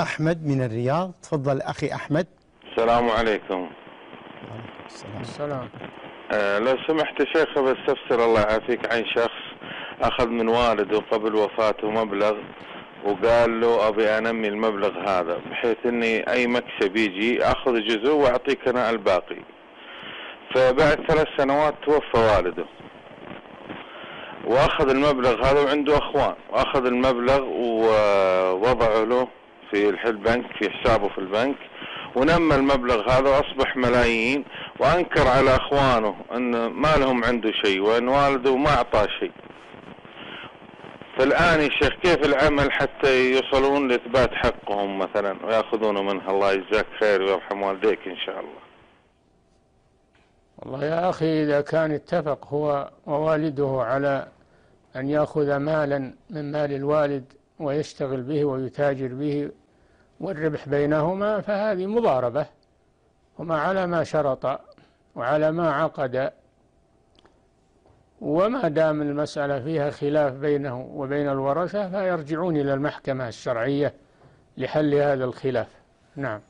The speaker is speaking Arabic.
أحمد من الرياض. تفضل أخي أحمد. السلام عليكم. السلام. السلام. آه لو سمحت شيخ بستفسر الله يعافيك. عن شخص أخذ من والده قبل وفاته مبلغ وقال له أبي أنمي المبلغ هذا بحيث أني أي مكسب يجي أخذ جزء وأعطيك أنا الباقي. فبعد ثلاث سنوات توفى والده. وأخذ المبلغ هذا وعنده أخوان. وأخذ المبلغ ووضعه له في البنك في حسابه في البنك. ونمى المبلغ هذا وأصبح ملايين. وأنكر على أخوانه أن ما لهم عنده شيء وأن والده ما أعطاه شيء. فالآن يا شيخ كيف العمل حتى يوصلون لإثبات حقهم مثلا ويأخذونه منها؟ الله يجزاك خير ويرحم والديك إن شاء الله. والله يا أخي إذا كان اتفق هو ووالده على أن يأخذ مالا من مال الوالد ويشتغل به ويتاجر به والربح بينهما فهذه مضاربة. هما على ما شرط وعلى ما عقد. وما دام المسألة فيها خلاف بينه وبين الورثة فيرجعون إلى المحكمة الشرعية لحل هذا الخلاف. نعم.